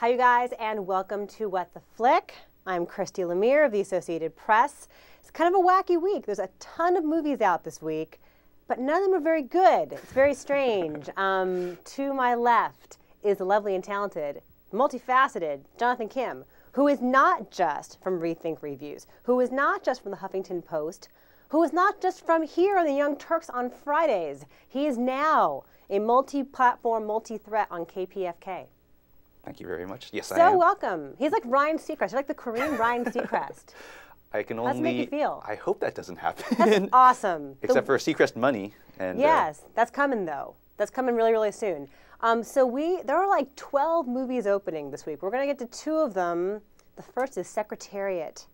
Hi, you guys, and welcome to What the Flick. I'm Christy Lemire of the Associated Press. It's kind of a wacky week. There's a ton of movies out this week, but none of them are very good. It's very strange. Um, to my left is the lovely and talented, multifaceted Jonathan Kim, who is not just from Rethink Reviews, who is not just from the Huffington Post, who is not just from here on the Young Turks on Fridays. He is now a multi platform, multi threat on KPFK. Thank you very much. Yes, So I am. So welcome. He's like Ryan Seacrest. You're like the Korean Ryan Seacrest. I can only. make you feel? I hope that doesn't happen. That's awesome. The- Except for Seacrest money. And uh, yes, that's coming though. That's coming really, really soon. Um, so we there are like 12 movies opening this week. We're gonna get to two of them. The first is Secretariat,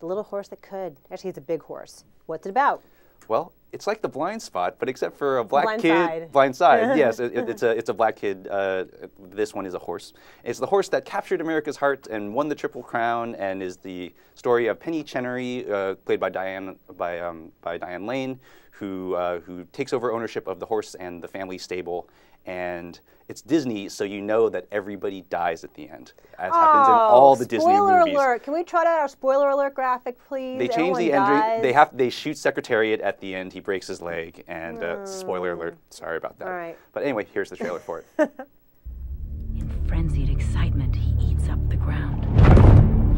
the little horse that could. Actually, he's a big horse. What's it about? Well, it's like the blind spot, but except for a black Blind kid. Side. Blind side. yes, it, it- it's a it's a black kid. Uh, this one is a horse. It's the horse that captured America's heart and won the Triple Crown, and is the story of Penny Chenery, uh, played by Diane by um, by Diane Lane, who uh, who takes over ownership of the horse and the family stable. And it's Disney, so you know that everybody dies at the end, as happens in all the Disney movies. spoiler alert! Can we trot out our spoiler alert graphic, please? They change the Everyone ending. They have they shoot Secretariat at the end. He breaks his leg, and uh, spoiler alert. Sorry about that. Hmm. All right. But anyway, here's the trailer for it. In frenzied excitement, he eats up the ground.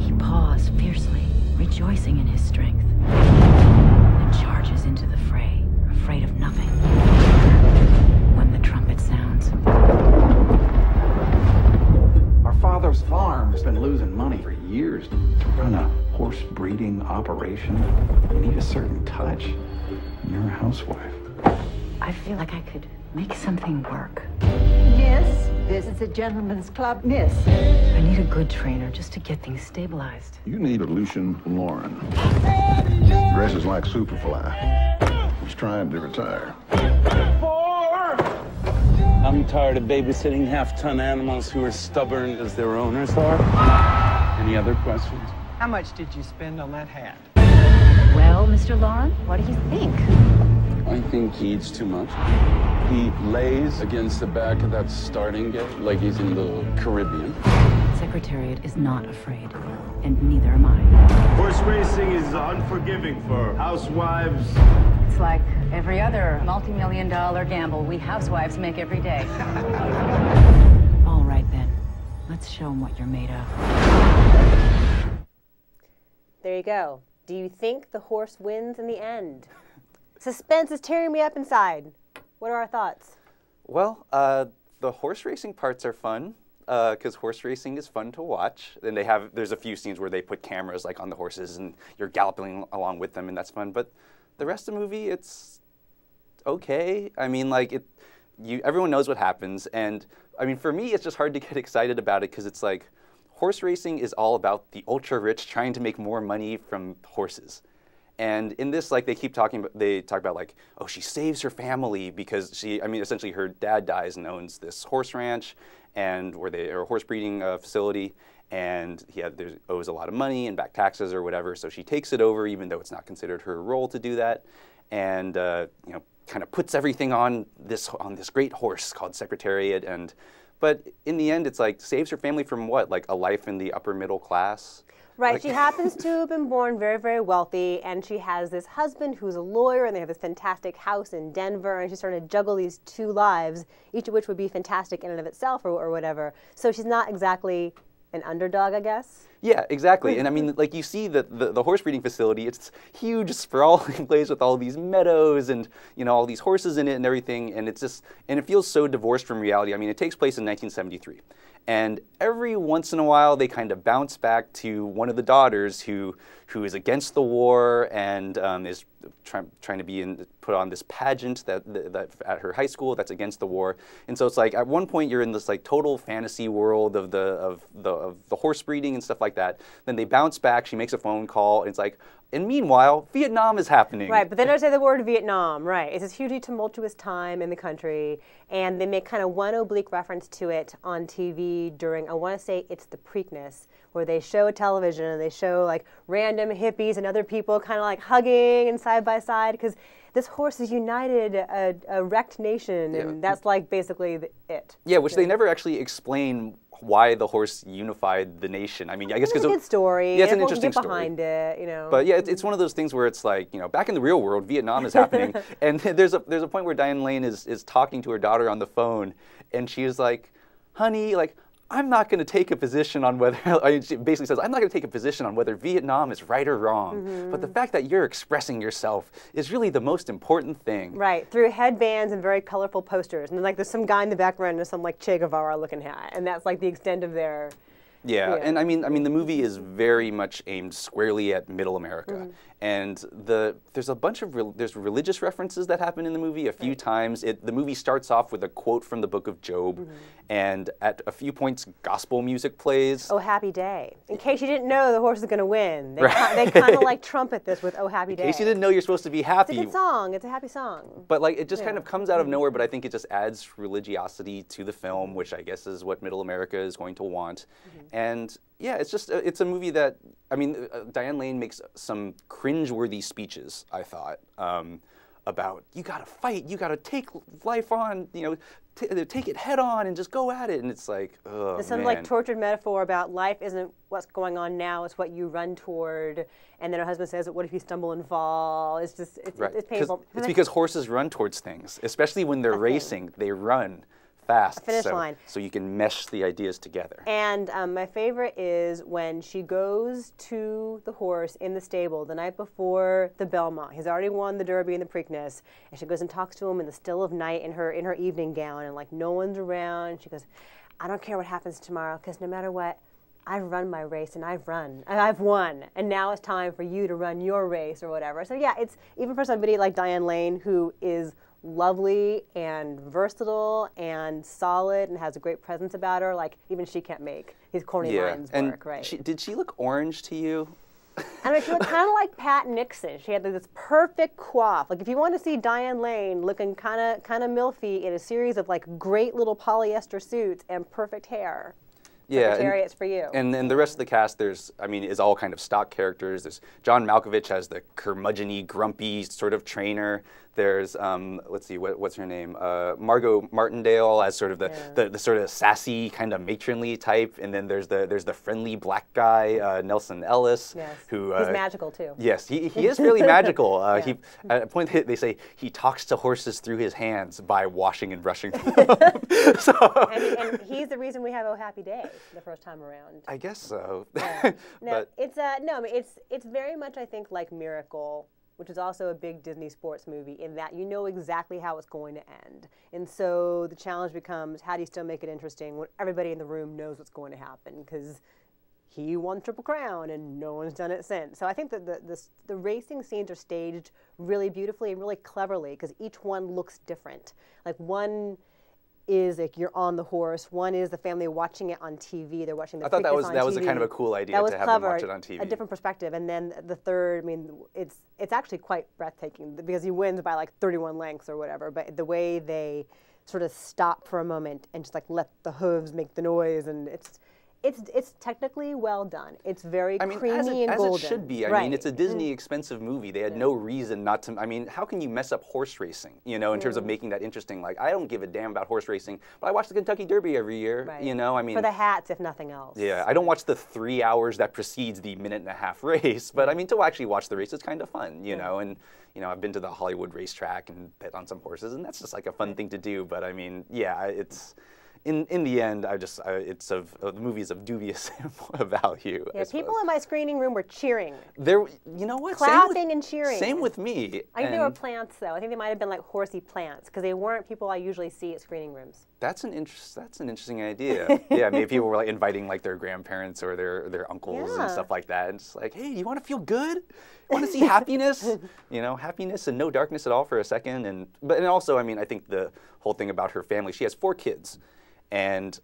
He paws fiercely, rejoicing in his strength, and charges into the fray, afraid of nothing. Father's farm has been losing money for years. To run a horse breeding operation, you need a certain touch. You're a housewife. I feel like I could make something work. Miss, this is a gentleman's club, miss. I need a good trainer just to get things stabilized. You need a Lucien Laurin. Dresses like Superfly. He's trying to retire. I'm tired of babysitting half-ton animals who are stubborn as their owners are. Any other questions? How much did you spend on that hat? Well, Mr. Laurin, what do you think? I think he eats too much. He lays against the back of that starting gate like he's in the Caribbean. Secretariat is not afraid, and neither am I. Horse racing is unforgiving for housewives. It's like every other multi-million dollar gamble we housewives make every day. All right then, let's show them what you're made of. There you go. Do you think the horse wins in the end? Suspense is tearing me up inside. What are our thoughts? well, uh, the horse racing parts are fun because horse racing is fun to watch. And they have there's a few scenes where they put cameras like on the horses and you're galloping along with them, and that's fun. But the rest of the movie, it's okay. I mean, like it, you everyone knows what happens, and I mean, for me, it's just hard to get excited about it because it's like horse racing is all about the ultra rich trying to make more money from horses. And in this, like they keep talking, they talk about like, oh, she saves her family because she, I mean, essentially her dad dies and owns this horse ranch, and where they or a horse breeding uh, facility, and he had, there's, owes a lot of money and back taxes or whatever. So she takes it over, even though it's not considered her role to do that, and uh, you know, kind of puts everything on this on this great horse called Secretariat, and but in the end, it's like saves her family from what, like a life in the upper middle class. Right, Like- she happens to have been born very, very wealthy, and she has this husband who's a lawyer, and they have this fantastic house in Denver, and she's trying to juggle these two lives, each of which would be fantastic in and of itself, or, or whatever. So she's not exactly an underdog, I guess. Yeah, exactly. Hmm. And I mean, like you see the, the, the horse breeding facility, it's huge, sprawling place with all these meadows and, you know, all these horses in it and everything. And it's just, and it feels so divorced from reality. I mean, it takes place in 1973. And every once in a while, they kind of bounce back to one of the daughters who, who is against the war and um, is try, trying to be in, put on this pageant that, that at her high school that's against the war. And so it's like at one point you're in this like total fantasy world of the of the of the horse breeding and stuff like that. Then they bounce back. She makes a phone call. And it's like, and meanwhile, Vietnam is happening. Right, but they don't say the word Vietnam, right? It's this hugely tumultuous time in the country, and they make kind of one oblique reference to it on TV during, I want to say it's the Preakness, where they show television and they show like random hippies and other people kind of like hugging and side by side because this horse has united a, a wrecked nation, and that's like basically the, it. Yeah, which they never actually explain why the horse unified the nation. I mean, I guess It's a good story. Yeah, it's an Everyone interesting story. behind it, you know. But yeah, it's, it's one of those things where it's like you know, back in the real world, Vietnam is happening, and there's a there's a point where Diane Lane is is talking to her daughter on the phone, and she is like, "Honey, like." I'm not going to take a position on whether. She basically says, "I'm not going to take a position on whether Vietnam is right or wrong." But the fact that you're expressing yourself is really the most important thing. Right, through headbands and very colorful posters. And then, like, there's some guy in the background in some, like, Che Guevara looking hat. And that's, like, the extent of their. Yeah, Yeah. and I mean, I mean, the movie is very much aimed squarely at Middle America, Mm-hmm. And the there's a bunch of rel there's religious references that happen in the movie a few times. It the movie starts off with a quote from the Book of Job, Mm-hmm. and at a few points, gospel music plays. Oh, happy day. In case you didn't know the horse is going to win. They, Right. they kind of like trumpet this with Oh, happy day. in case you didn't know, you're supposed to be happy. It's a good song. It's a happy song. But like it just kind Yeah. Mm-hmm. of comes out of nowhere, but I think it just adds religiosity to the film, which I guess is what Middle America is going to want. Mm-hmm. And yeah, it's just uh, it's a movie that I mean, uh, Diane Lane makes some cringeworthy speeches. I thought um, about you got to fight, you got to take life on, you know, t- uh, take it head on and just go at it. And it's like, oh There's some man. like tortured metaphor about life isn't what's going on now, it's what you run toward. And then her husband says, What if you stumble and fall? It's just, it's, Right. it's painful. It's because horses run towards things, especially when they're racing. They run fast. finish so, line. So you can mesh the ideas together. And um, my favorite is when she goes to the horse in the stable the night before the Belmont. He's already won the Derby and the Preakness, and she goes and talks to him in the still of night in her in her evening gown, and like no one's around. She goes, "I don't care what happens tomorrow, because no matter what." I've run my race and I've run and I've won and now it's time for you to run your race or whatever. So yeah, it's even for somebody like Diane Lane who is lovely and versatile and solid and has a great presence about her. Like even she can't make his corny lines and work, right? she, did she look orange to you? I mean, she looked kind of like Pat Nixon. She had like, this perfect coif. Like if you want to see Diane Lane looking kind of kind of milfy in a series of like great little polyester suits and perfect hair, Yeah, Secretariat's for you. And then the rest of the cast, there's, I mean, is all kind of stock characters. There's John Malkovich as the curmudgeony, grumpy sort of trainer. There's, um, let's see, what, what's her name? Uh, Margot Martindale as sort of the, the, the sort of sassy, kind of matronly type. And then there's the there's the friendly black guy, uh, Nelsan Ellis, Yes. who He's uh, magical, too. Yes, he, he is really magical. Uh, Yeah. He at a point they- say he talks to horses through his hands by washing and brushing them. so and, and he's the reason we have Oh Happy Day the first time around. I guess so. No, but it's uh, no, I mean, it's it's very much I think like Miracle, which is also a big Disney sports movie in that you know exactly how it's going to end, and so the challenge becomes how do you still make it interesting when everybody in the room knows what's going to happen because he won Triple Crown and no one's done it since. So I think that the the, the racing scenes are staged really beautifully and really cleverly because each one looks different. Like one is like you're on the horse. One is the family watching it on TV. They're watching the I thought that was- that was a kind of a cool idea That was to have them clever, watch it on TV. A different perspective. And then the third, I mean, it's it's actually quite breathtaking because he wins by like 31 lengths or whatever. But the way they sort of stop for a moment and just like let the hooves make the noise and it's it's it's technically well done. It's very I mean, creamy as, it, and as golden. it should be. I right. mean, it's a Disney mm-hmm. expensive movie. They had no reason not to. I mean, how can you mess up horse racing? You know, in terms of mm-hmm. making that interesting. Like, I don't give a damn about horse racing, but I watch the Kentucky Derby every year. Right. You know, I mean, for the hats, if nothing else. yeah, I don't watch the three hours that precedes the minute and a half race, but I mean, to actually watch the race is kind of fun, you know. And you know, I've been to the Hollywood racetrack and bet on some horses, and that's just like a fun thing to do. But I mean, yeah, it's. In, in the end, I just I, it's of uh, the movie's of dubious value. Yeah, people in my screening room were cheering, There, you know what? clapping with, and cheering. Same with me. I think they were plants though. I think they might have been like horsey plants because they weren't people I usually see at screening rooms. that's an interest. That's an interesting idea. yeah, maybe people were like inviting like their grandparents or their their uncles Yeah. and stuff like that, and just like, hey, you want to feel good? You Want to see happiness? you know, happiness and no darkness at all for a second. And but and also, I mean, I think the whole thing about her family. She has four kids, and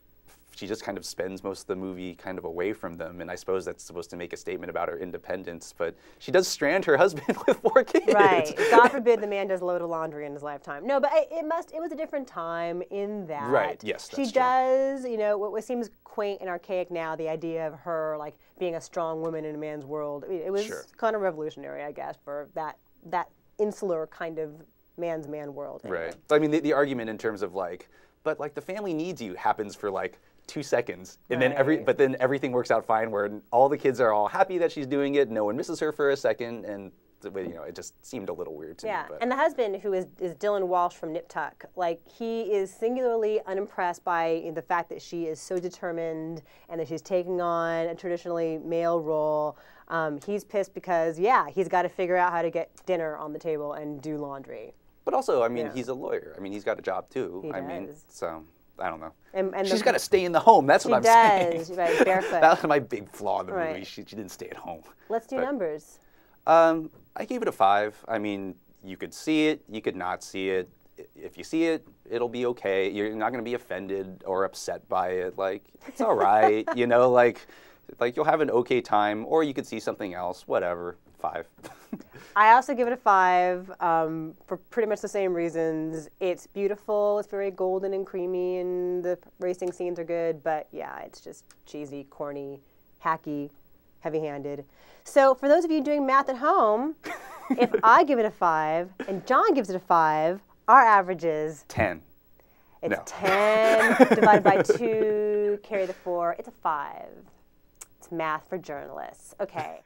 she just kind of spends most of the movie kind of away from them. And I suppose that's supposed to make a statement about her independence. But she does strand her husband with four kids. Right. God forbid the man does a load of laundry in his lifetime. No, but it, it must. It was a different time in that. Right, yes, She that's true. does. You know, what, what seems quaint and archaic now, the idea of her like being a strong woman in a man's world. I mean, it was Sure. kind of revolutionary, I guess, for that that insular kind of man's man world. anyway. Right. I mean, the, the argument in terms of like, but like the family needs you happens for like two seconds, and then every but then everything works out fine. Where all the kids are all happy that she's doing it. No one misses her for a second, and you know it just seemed a little weird to Yeah, me. But and the husband, who is, is Dylan Walsh from Nip Tuck, like he is singularly unimpressed by the fact that she is so determined and that she's taking on a traditionally male role. Um, he's pissed because, yeah, he's got to figure out how to get dinner on the table and do laundry. But also, I mean, Yeah. he's a lawyer. I mean, he's got a job too. He I mean, so I don't know. And, and She's got to stay in the home. That's what I'm does, saying. right, barefoot. that was my big flaw in the movie. She, she didn't stay at home. Let's do But- numbers. Um, I gave it a five. I mean, you could see it, you could not see it. If you see it, it'll be okay. You're not going to be offended or upset by it. Like it's all right, you know. Like, like you'll have an okay time, or you could see something else. Whatever. Five. I also give it a five um, for pretty much the same reasons. It's beautiful, it's very golden and creamy, and the racing scenes are good, but yeah, it's just cheesy, corny, hacky, heavy handed. So, for those of you doing math at home, if I give it a five and John gives it a five, our average is Ten. it's No. 10 divided by 2, carry the 4. It's a 5. It's math for journalists. Okay.